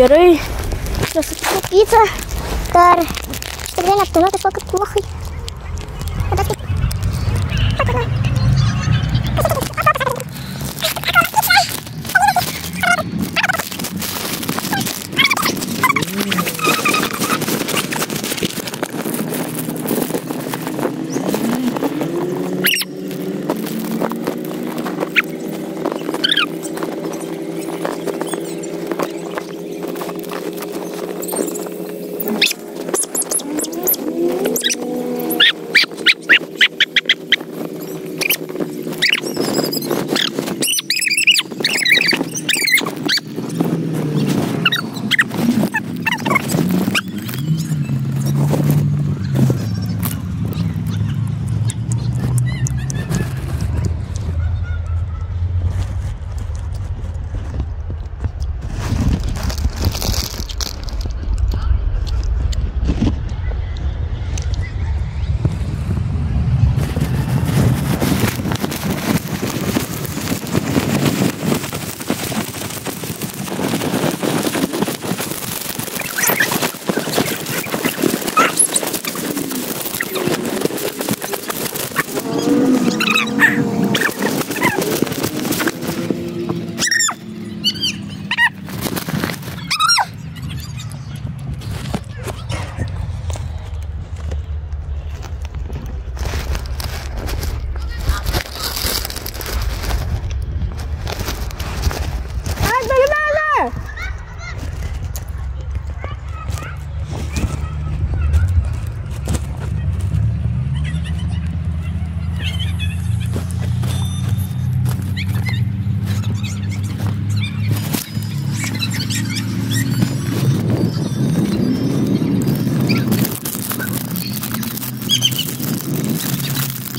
Gerai. Nesakysiu pica. Dar šitą dieną aptino kažkokį plachai. Tada kaip.